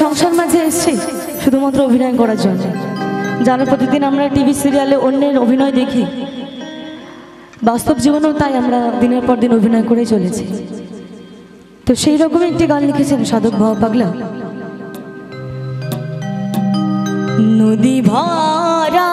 সংসার মাঝে এসেছি শুধুমাত্র অভিনয় করার জন্য। জানো, প্রতিদিন আমরা টিভি সিরিয়ালে অন্যের অভিনয় দেখি। বাস্তব জীবনেও তাই আমরা দিনের পর দিন অভিনয় করে চলেছি। তো সেই রকম একটি গান লিখেছেন সাধক ভাব পাগলা। নদী ভরা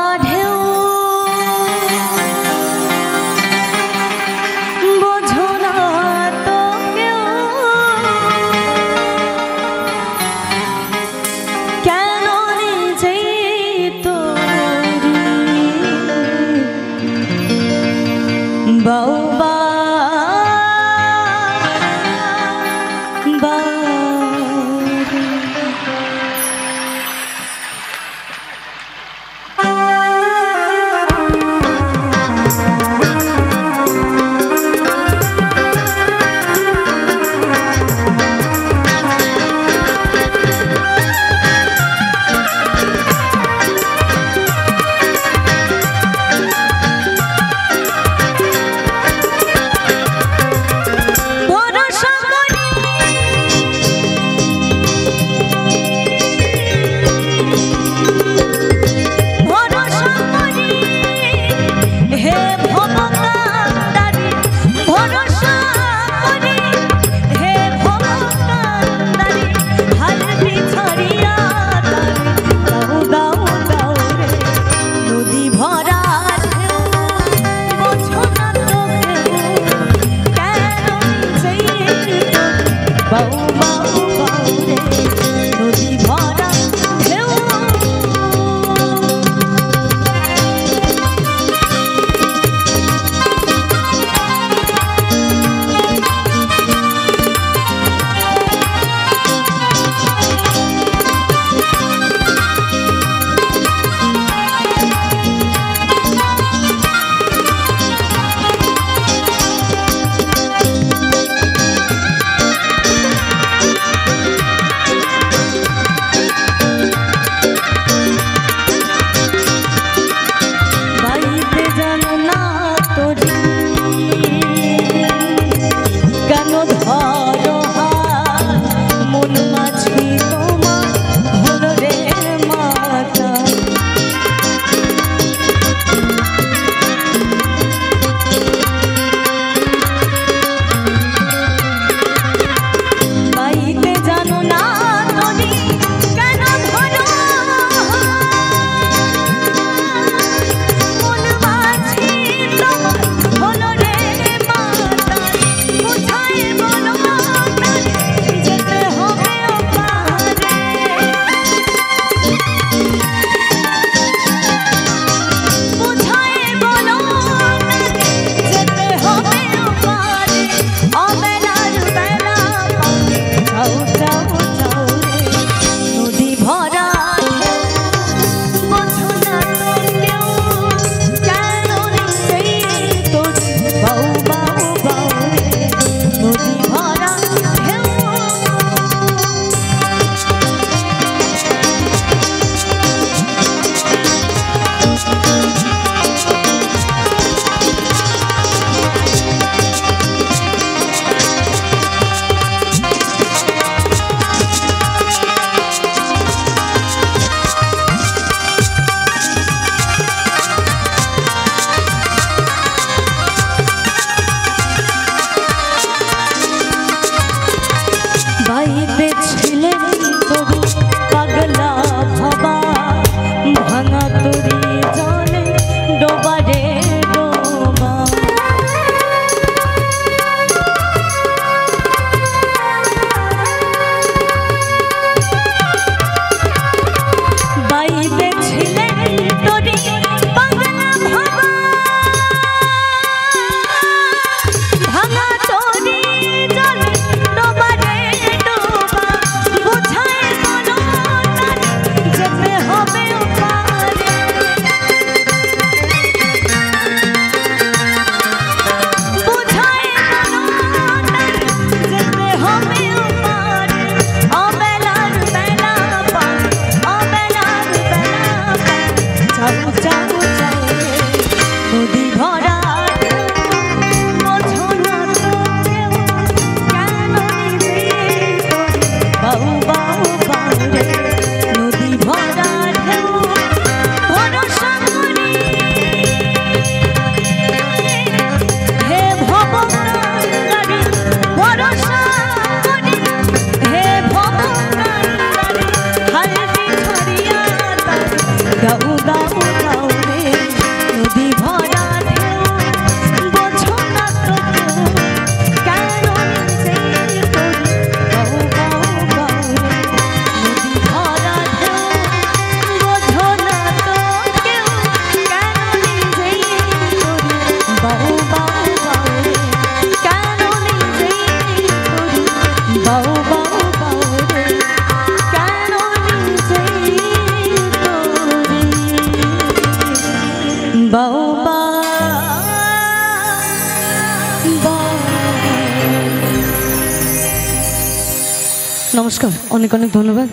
নমস্কার অনেক অনেক ধন্যবাদ।